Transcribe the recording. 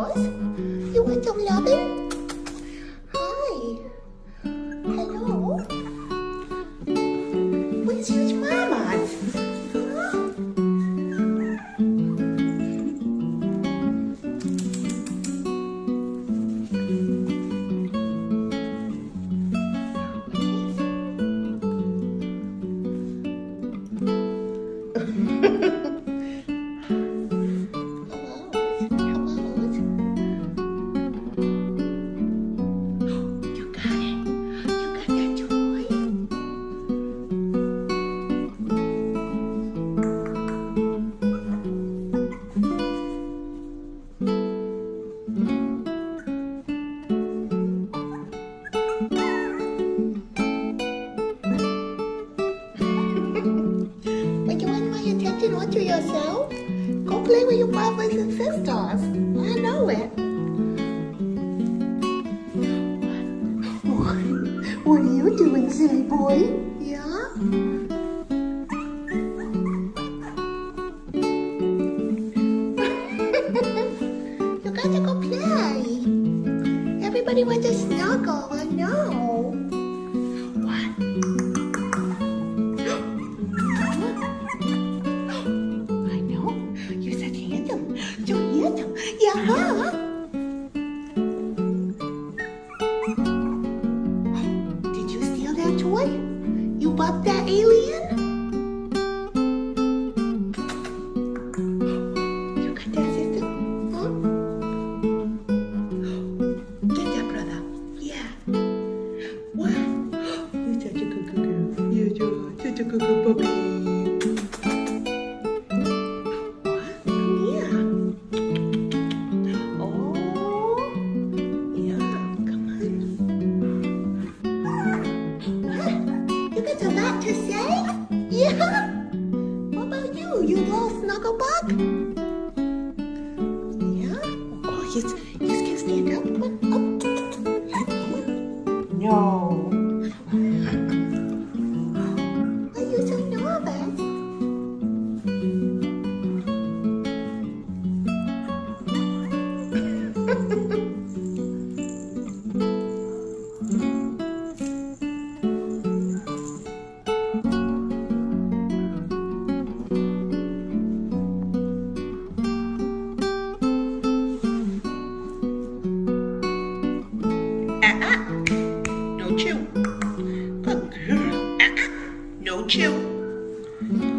Rose. You want some loving? Hi. Hello. Where's your mama? Huh? do to yourself. Go play with your brothers and sisters. I know it. What are you doing, silly boy? Yeah? 呀哈 You got a lot to say? Yeah? What about you, you little snuggle bug? Yeah? Oh, it's. don't?